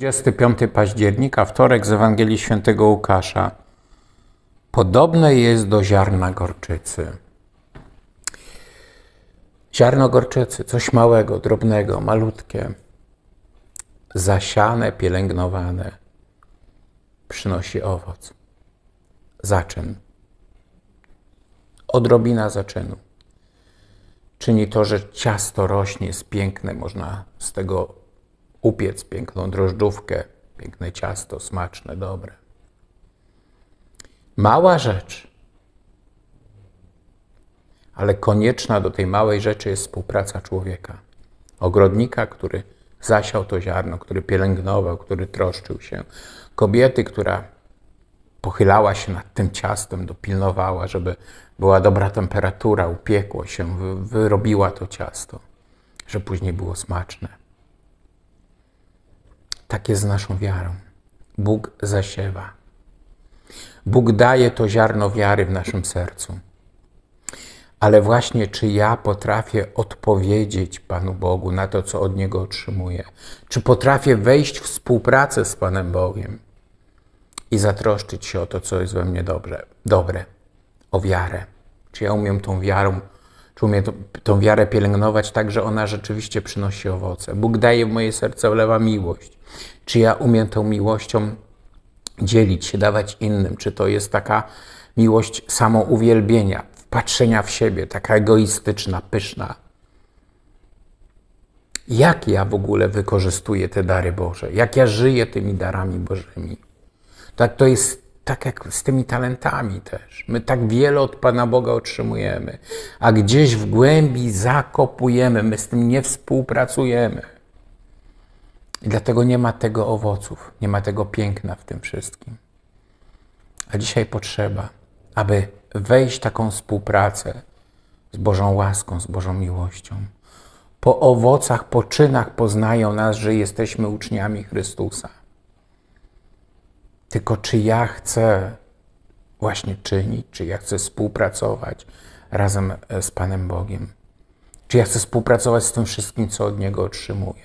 25 października, wtorek z Ewangelii Świętego Łukasza. Podobne jest do ziarna gorczycy. Ziarno gorczycy, coś małego, drobnego, malutkie, zasiane, pielęgnowane, przynosi owoc. Zaczyn. Odrobina zaczynu. Czyni to, że ciasto rośnie, jest piękne, można z tego upiec piękną drożdżówkę, piękne ciasto, smaczne, dobre. Mała rzecz, ale konieczna do tej małej rzeczy jest współpraca człowieka. Ogrodnika, który zasiał to ziarno, który pielęgnował, który troszczył się. Kobiety, która pochylała się nad tym ciastem, dopilnowała, żeby była dobra temperatura, upiekło się, wyrobiła to ciasto, że później było smaczne. Tak jest z naszą wiarą. Bóg zasiewa. Bóg daje to ziarno wiary w naszym sercu. Ale właśnie czy ja potrafię odpowiedzieć Panu Bogu na to, co od Niego otrzymuję? Czy potrafię wejść w współpracę z Panem Bogiem i zatroszczyć się o to, co jest we mnie dobrze, dobre, o wiarę? Czy ja umiem tą wiarą, czy umiem tą, wiarę pielęgnować tak, że ona rzeczywiście przynosi owoce? Bóg daje w moje serce, wlewa miłość. Czy ja umiem tą miłością dzielić się, dawać innym? Czy to jest taka miłość samouwielbienia, patrzenia w siebie, taka egoistyczna, pyszna? Jak ja w ogóle wykorzystuję te dary Boże? Jak ja żyję tymi darami Bożymi? Tak to jest tak jak z tymi talentami też. My tak wiele od Pana Boga otrzymujemy, a gdzieś w głębi zakopujemy, my z tym nie współpracujemy. I dlatego nie ma tego owoców, nie ma tego piękna w tym wszystkim. A dzisiaj potrzeba, aby wejść w taką współpracę z Bożą łaską, z Bożą miłością. Po owocach, po czynach poznają nas, że jesteśmy uczniami Chrystusa. Tylko czy ja chcę właśnie czynić, czy ja chcę współpracować razem z Panem Bogiem? Czy ja chcę współpracować z tym wszystkim, co od Niego otrzymuję?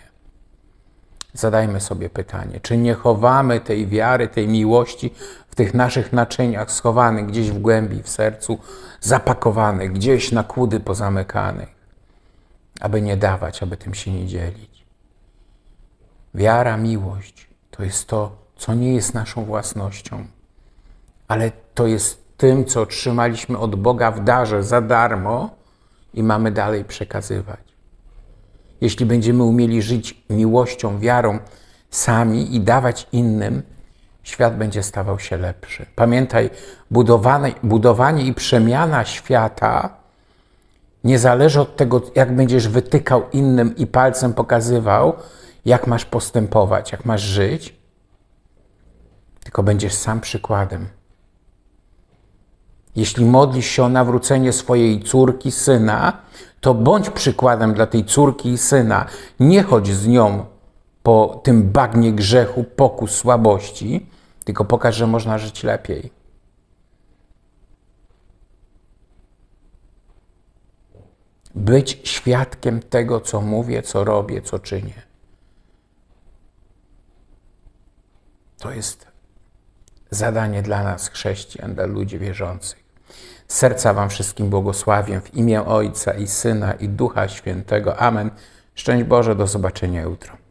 Zadajmy sobie pytanie, czy nie chowamy tej wiary, tej miłości w tych naszych naczyniach, schowanych gdzieś w głębi, w sercu, zapakowanych, gdzieś na kłudy pozamykanych, aby nie dawać, aby tym się nie dzielić. Wiara, miłość to jest to, co nie jest naszą własnością, ale to jest tym, co otrzymaliśmy od Boga w darze za darmo i mamy dalej przekazywać. Jeśli będziemy umieli żyć miłością, wiarą sami i dawać innym, świat będzie stawał się lepszy. Pamiętaj, budowanie, budowanie i przemiana świata nie zależy od tego, jak będziesz wytykał innym i palcem pokazywał, jak masz postępować, jak masz żyć, tylko będziesz sam przykładem. Jeśli modlisz się o nawrócenie swojej córki, syna, to bądź przykładem dla tej córki i syna. Nie chodź z nią po tym bagnie grzechu, pokus, słabości, tylko pokaż, że można żyć lepiej. Być świadkiem tego, co mówię, co robię, co czynię. To jest zadanie dla nas, chrześcijan, dla ludzi wierzących. Serca Wam wszystkim błogosławię w imię Ojca i Syna i Ducha Świętego. Amen. Szczęść Boże, do zobaczenia jutro.